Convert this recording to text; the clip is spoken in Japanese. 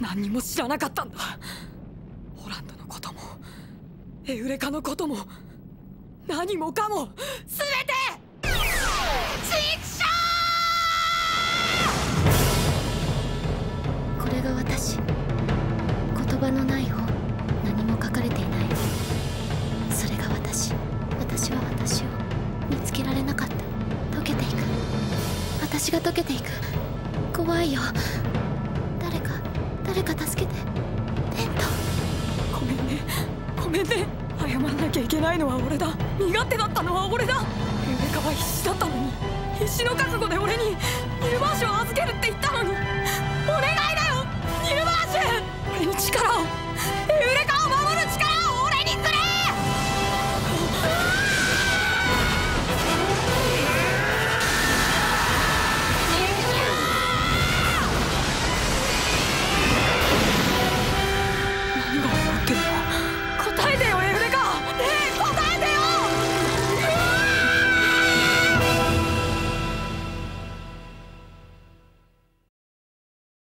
何にも知らなかったんだ。ホランドのこともエウレカのことも何もかも全てこれが私。言葉のない本何も書かれていない。それが私。私は私を見つけられなかった。溶けていく。私が溶けていく。怖いよ。誰か助けて。テント。ごめんね。ごめんね。謝んなきゃいけないのは俺だ。身勝手だったのは俺だ。ユメカは必死だったのに。必死の覚悟で俺にニルバーシュを預けるって言ったのに。お願いだよ。ニルバーシュ俺に力